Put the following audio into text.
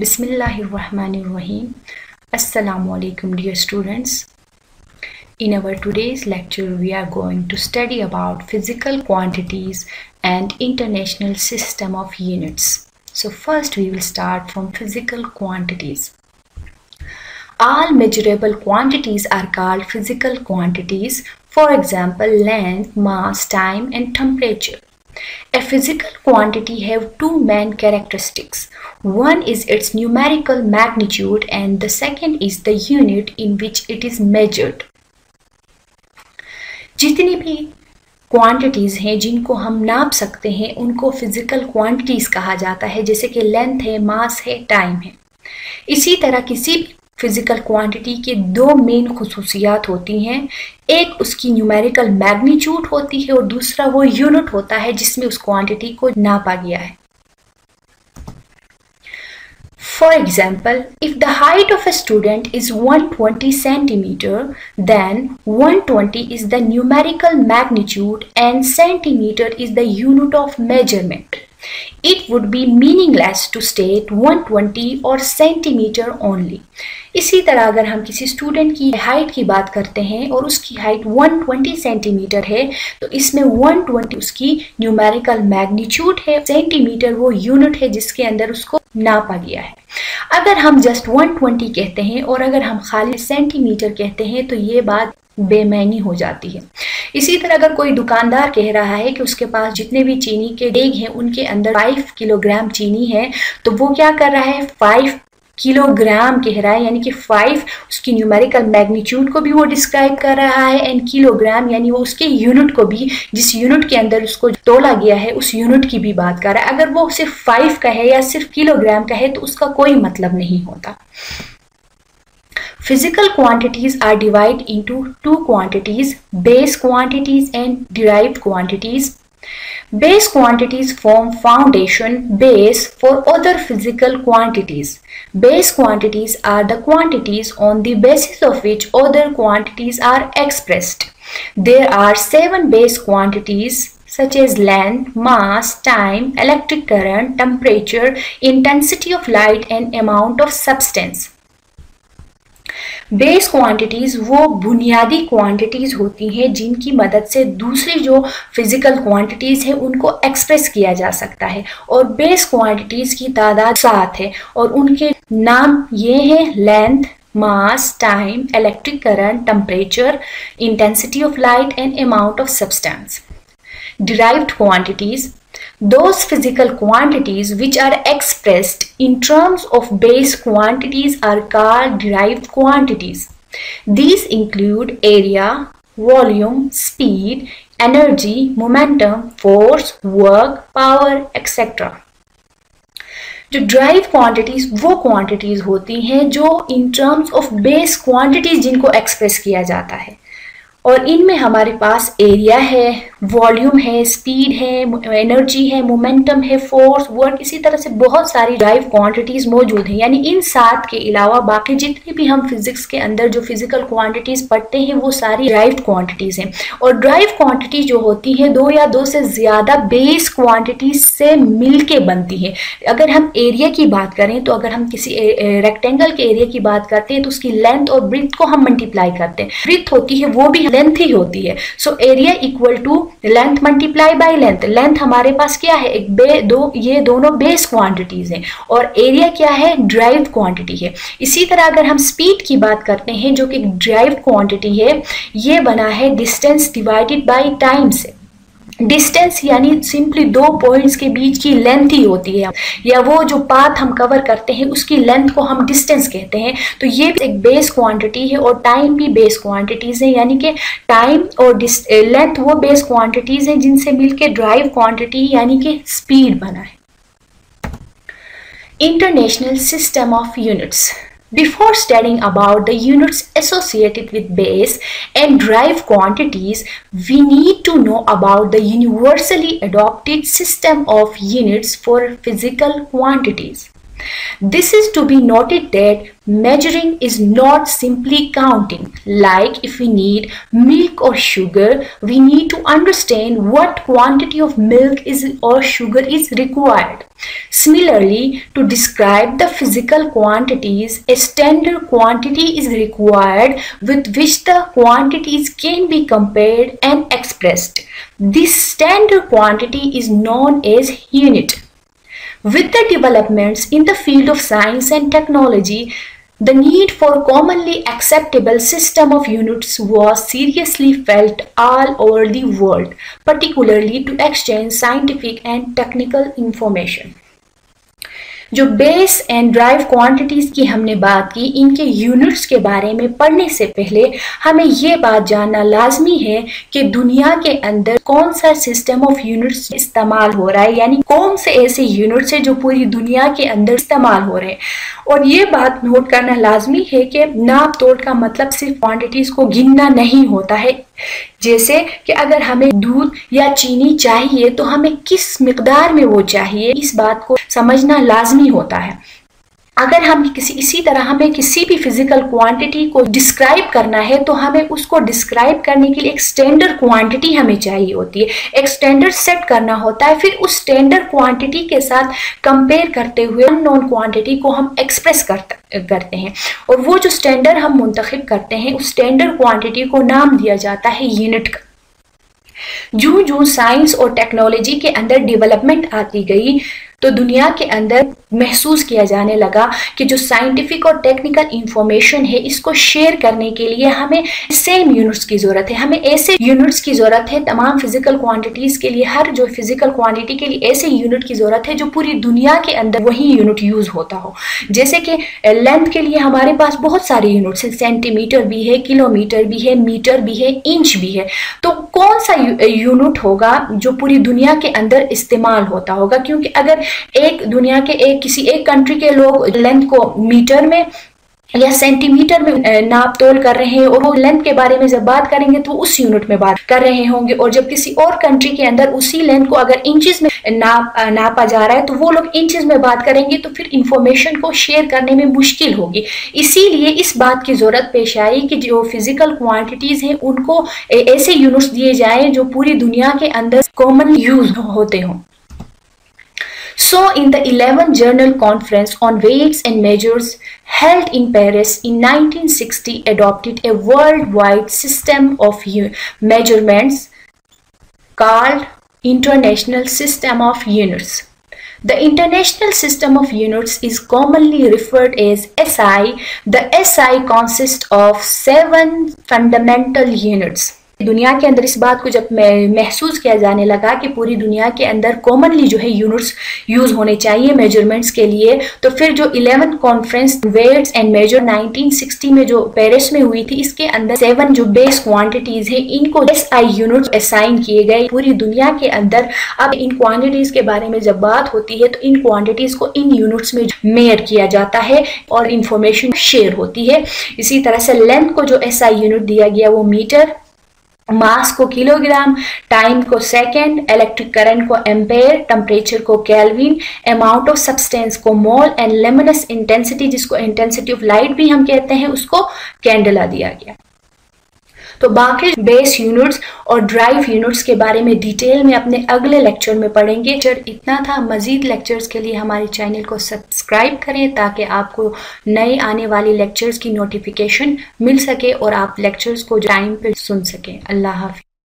Bismillahirrahmanirrahim. Assalamu alaikum dear students. In our today's lecture we are going to study about physical quantities and international system of units. So first we will start from physical quantities. All measurable quantities are called physical quantities. For example, length, mass, time and temperature. A physical quantity have two main characteristics one is its numerical magnitude and the second is the unit in which it is measured जितनी भी quantities हैं जिनको हम नाप सकते हैं, उनको physical quantities कहा जाता है, जैसे कि लेंथ है मास है टाइम है। इसी तरह किसी भी फ़िज़िकल क्वांटिटी के दो मेन खसूसियात होती हैं। एक उसकी न्यूमेरिकल मैग्नीट्यूड होती है और दूसरा वो यूनिट होता है जिसमें उस क्वांटिटी को नापा गया है। For example if the height of a student is 120 centimetre then 120 is the numerical magnitude and centimetre is the unit of measurement It would be meaningless to state 120 or centimeter only. इसी तरह अगर हम किसी student की height की बात करते हैं और उसकी हाइट 120 सेंटीमीटर है तो इसमें 120 उसकी न्यूमेरिकल मैग्नीट्यूड है सेंटीमीटर वो यूनिट है जिसके अंदर उसको नापा गया है अगर हम जस्ट 120 कहते हैं और अगर हम खाली सेंटीमीटर कहते हैं तो ये बात बेमैनी हो जाती है। इसी तरह अगर कोई दुकानदार कह रहा है कि उसके पास जितने भी चीनी के डेग हैं, उनके अंदर फाइव किलोग्राम चीनी है तो वो क्या कर रहा है? फाइव किलोग्राम कह रहा है, यानी कि फाइव उसकी न्यूमेरिकल मैग्नीट्यूड को भी वो डिस्क्राइब कर रहा है एंड किलोग्राम यानी वो उसके यूनिट को भी, जिस यूनिट के अंदर उसको तोला गया है, उस यूनिट की भी बात कर रहा है। अगर वो सिर्फ़ फाइव का है या सिर्फ़ किलोग्राम का है तो उसका कोई मतलब नहीं होता। Physical quantities are divided into two quantities, base quantities and derived quantities. Base quantities form foundation base for other physical quantities. Base quantities are the quantities on the basis of which other quantities are expressed. There are seven base quantities such as length, mass, time, electric current, temperature, intensity of light and amount of substance. Base quantities वो बुनियादी quantities होती हैं जिनकी मदद से दूसरी जो physical quantities हैं, उनको एक्सप्रेस किया जा सकता है। और बेस क्वांटिटीज़ की तादाद सात है और उनके नाम ये हैं length mass time electric current temperature intensity of light and amount of substance derived quantities those physical quantities which are expressed in terms of base quantities are called derived quantities. These include area, volume, speed, energy, momentum, force, work, power, etc. जो drive quantities वो quantities होती हैं जो in terms of base quantities जिनको express किया जाता है और इनमें हमारे पास एरिया है वॉल्यूम है स्पीड है एनर्जी है मोमेंटम है फोर्स वर्क इसी तरह से बहुत सारी ड्राइव क्वांटिटीज मौजूद हैं। यानी इन सात के अलावा बाकी जितनी भी हम फिजिक्स के अंदर जो फ़िज़िकल क्वांटिटीज पढ़ते हैं, वो सारी ड्राइव क्वांटिटीज हैं। और ड्राइव क्वांटिटी जो होती है, दो या दो से ज़्यादा बेस क्वांटिटीज से मिल के बनती है। अगर हम एरिया की बात करें तो अगर हम किसी रेक्टेंगल के एरिया की बात करते हैं तो उसकी लेंथ और ब्रिथ को हम मल्टीप्लाई करते हैं। ब्रिथ होती है, वो भी लेंथ ही होती है। So area equal to length multiply by length length हमारे पास क्या है? एक बे, दो, ये दोनों बेस क्वांटिटीज हैं। और एरिया क्या है? ड्राइव क्वांटिटी है। इसी तरह अगर हम स्पीड की बात करते हैं, जो कि ड्राइव क्वांटिटी है, ये बना है डिस्टेंस डिवाइडेड बाई टाइम से। डिस्टेंस यानी सिंपली दो पॉइंट्स के बीच की लेंथ ही होती है। या वो जो पाथ हम कवर करते हैं, उसकी लेंथ को हम डिस्टेंस कहते हैं। तो ये भी एक बेस क्वांटिटी है और टाइम भी बेस क्वांटिटीज है। यानी कि टाइम और लेंथ वो बेस क्वांटिटीज हैं जिनसे मिलके ड्राइव क्वांटिटी यानी कि स्पीड बना है। International system of units Before studying about the units associated with base and drive quantities, we need to know about the universally adopted system of units for physical quantities. This is to be noted that measuring is not simply counting. Like if we need milk or sugar, we need to understand what quantity of milk is or sugar is required. Similarly, to describe the physical quantities, a standard quantity is required with which the quantities can be compared and expressed. This standard quantity is known as unit. With the developments in the field of science and technology, the need for commonly acceptable system of units was seriously felt all over the world, particularly to exchange scientific and technical information. जो base and derived quantities की हमने बात की, इनके units के बारे में पढ़ने से पहले हमें ये बात जानना लाजमी है कि दुनिया के अंदर कौन सा सिस्टम ऑफ़ यूनिट्स इस्तेमाल हो रहा है, यानी कौन से ऐसे यूनिट्स है जो पूरी दुनिया के अंदर इस्तेमाल हो रहे हैं। और ये बात नोट करना लाजमी है कि नाप तोड़ का मतलब सिर्फ़ क्वांटिटीज को गिनना नहीं होता है। जैसे कि अगर हमें दूध या चीनी चाहिए तो हमें किस मकदार में वो चाहिए, इस बात को समझना लाजमी होता है। अगर हम किसी, इसी तरह हमें किसी भी फ़िज़िकल क्वांटिटी को डिस्क्राइब करना है तो हमें उसको डिस्क्राइब करने के लिए एक स्टैंडर्ड क्वांटिटी हमें चाहिए होती है। एक स्टैंडर्ड सेट करना होता है, फिर उस स्टैंडर्ड क्वांटिटी के साथ कंपेयर करते हुए अननोन क्वांटिटी को हम एक्सप्रेस करते करते हैं। और वो जो स्टैंडर्ड हम मुंतखब करते हैं, उस स्टैंडर्ड क्वांटिटी को नाम दिया जाता है यूनिट का। जू जू साइंस और टेक्नोलॉजी के अंदर डेवलपमेंट आती गई तो दुनिया के अंदर महसूस किया जाने लगा कि जो साइंटिफिक और टेक्निकल इंफॉर्मेशन है, इसको शेयर करने के लिए हमें सेम यूनिट्स की ज़रूरत है। हमें ऐसे यूनिट्स की ज़रूरत है, तमाम फ़िज़िकल क्वांटिटीज़ के लिए, हर जो फ़िज़िकल क्वांटिटी के लिए ऐसे यूनिट की ज़रूरत है जो पूरी दुनिया के अंदर वही यूनिट यूज़ होता हो। जैसे कि लेंथ के लिए हमारे पास बहुत सारे यूनिट्स हैं। सेंटीमीटर भी है किलोमीटर भी है मीटर भी है इंच भी है। तो कौन सा यूनिट होगा जो पूरी दुनिया के अंदर इस्तेमाल होता होगा? क्योंकि अगर एक दुनिया के एक किसी एक कंट्री के लोग लेंथ को मीटर में या सेंटीमीटर में नाप तोल कर रहे हैं और वो लेंथ के बारे में जब बात करेंगे तो उस यूनिट में बात कर रहे होंगे। और जब किसी और कंट्री के अंदर उसी लेंथ को अगर इंचेस में नाप नापा जा रहा है तो वो लोग इंचेस में बात करेंगे तो फिर इंफॉर्मेशन को शेयर करने में मुश्किल होगी। इसीलिए इस बात की ज़रूरत पेश आई कि जो फ़िज़िकल क्वांटिटीज हैं, उनको ऐसे यूनिट्स दिए जाए जो पूरी दुनिया के अंदर कॉमन यूज़ होते हों। So, in the 11th General Conference on Weights and Measures held in Paris in 1960 adopted a worldwide system of measurements called International System of Units. The International System of Units is commonly referred as SI. The SI consists of seven fundamental units. दुनिया के अंदर इस बात को जब महसूस किया जाने लगा कि पूरी दुनिया के अंदर कॉमनली जो है यूनिट्स यूज़ होने चाहिए मेजरमेंट्स के लिए तो फिर जो eleventh conference weights and measures 1960 में जो पेरिस में हुई थी, इसके अंदर सेवन जो बेस क्वांटिटीज है, इनको एस आई यूनिट असाइन किए गए। पूरी दुनिया के अंदर अब इन क्वांटिटीज के बारे में जब बात होती है तो इन क्वांटिटीज को इन यूनिट्स में मेयर किया जाता है और इंफॉर्मेशन शेयर होती है। इसी तरह से लेंथ को जो एस आई यूनिट दिया गया, वो मीटर मास को किलोग्राम, टाइम को सेकेंड इलेक्ट्रिक करंट को एम्पेयर टेम्परेचर को कैलविन अमाउंट ऑफ़ सब्सटेंस को मोल एंड लेमनस इंटेंसिटी जिसको इंटेंसिटी ऑफ़ लाइट भी हम कहते हैं, उसको कैंडला दिया गया। तो बाकी बेस यूनिट्स और ड्राइव यूनिट्स के बारे में डिटेल में अपने अगले लेक्चर में पढ़ेंगे। लेक्चर इतना था। मजीद लेक्चर्स के लिए हमारे चैनल को सब्सक्राइब करें ताकि आपको नए आने वाले लेक्चर्स की नोटिफिकेशन मिल सके और आप लेक्चर्स को टाइम पर सुन सकें। अल्लाह हाफि